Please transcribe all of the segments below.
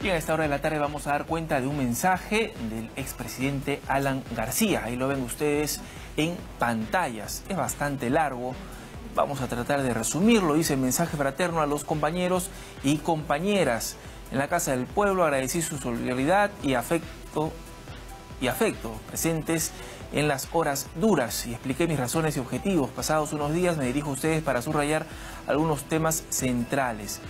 Bien, a esta hora de la tarde vamos a dar cuenta de un mensaje del expresidente Alan García. Ahí lo ven ustedes en pantallas. Es bastante largo. Vamos a tratar de resumirlo. Dice mensaje fraterno a los compañeros y compañeras. En la Casa del Pueblo agradecí su solidaridad y afecto, y afecto presentes en las horas duras y expliqué mis razones y objetivos. Pasados unos días me dirijo a ustedes para subrayar algunos temas centrales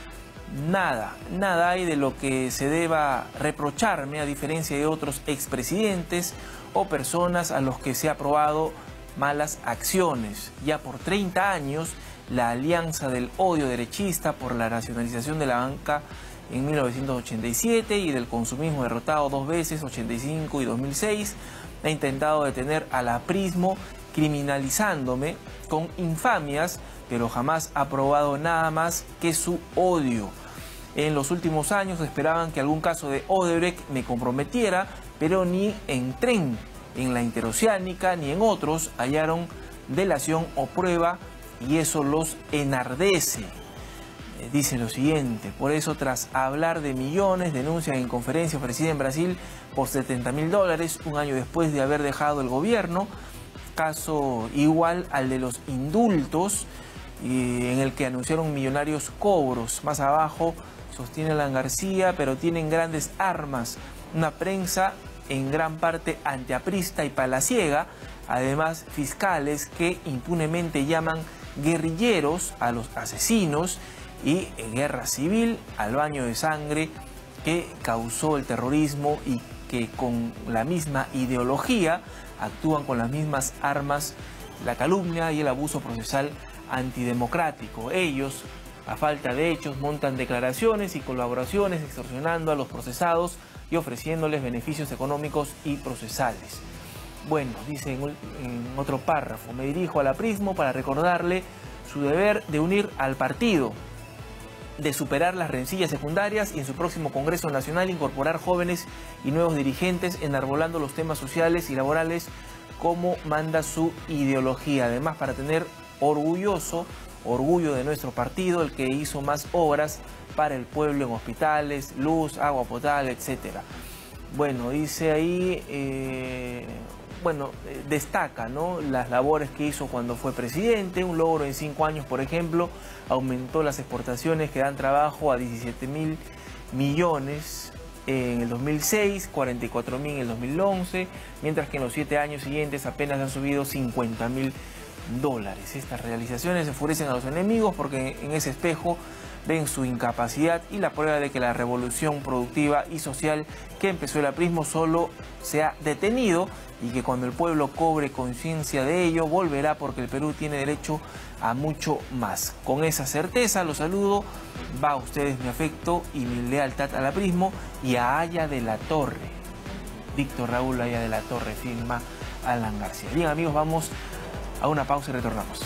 nada, nada hay de lo que se deba reprocharme a diferencia de otros expresidentes o personas a los que se ha aprobado malas acciones. Ya por 30 años, la alianza del odio derechista por la nacionalización de la banca en 1987 y del consumismo derrotado dos veces, 85 y 2006, ha intentado detener al aprismo criminalizándome con infamias, pero jamás ha probado nada más que su odio. En los últimos años esperaban que algún caso de Odebrecht me comprometiera, pero ni en tren, en la interoceánica, ni en otros hallaron delación o prueba y eso los enardece. Eh, dice lo siguiente, por eso tras hablar de millones, denuncian en conferencia ofrecida en Brasil por 70 mil dólares, un año después de haber dejado el gobierno, caso igual al de los indultos, en el que anunciaron millonarios cobros. Más abajo sostiene Alan García, pero tienen grandes armas, una prensa en gran parte antiaprista y palaciega, además fiscales que impunemente llaman guerrilleros a los asesinos y en guerra civil al baño de sangre que causó el terrorismo y que con la misma ideología actúan con las mismas armas, la calumnia y el abuso procesal antidemocrático. Ellos, a falta de hechos, montan declaraciones y colaboraciones extorsionando a los procesados y ofreciéndoles beneficios económicos y procesales. Bueno, dice en, otro párrafo, me dirijo a la Prismo para recordarle su deber de unir al partido, de superar las rencillas secundarias y en su próximo Congreso Nacional incorporar jóvenes y nuevos dirigentes enarbolando los temas sociales y laborales como manda su ideología. Además, para tener orgulloso, orgullo de nuestro partido, el que hizo más obras para el pueblo en hospitales, luz, agua potable, etcétera. Bueno, dice ahí, eh, bueno, eh, destaca ¿no? las labores que hizo cuando fue presidente, un logro en cinco años, por ejemplo, aumentó las exportaciones que dan trabajo a 17 mil millones en el 2006, 44 mil en el 2011, mientras que en los siete años siguientes apenas han subido 50 mil dólares. Estas realizaciones enfurecen a los enemigos porque en ese espejo ven su incapacidad y la prueba de que la revolución productiva y social que empezó el aprismo solo se ha detenido y que cuando el pueblo cobre conciencia de ello volverá porque el Perú tiene derecho a mucho más. Con esa certeza los saludo, va a ustedes mi afecto y mi lealtad al aprismo y a Aya de la Torre. Víctor Raúl Aya de la Torre firma Alan García. Bien amigos, vamos a una pausa y retornamos.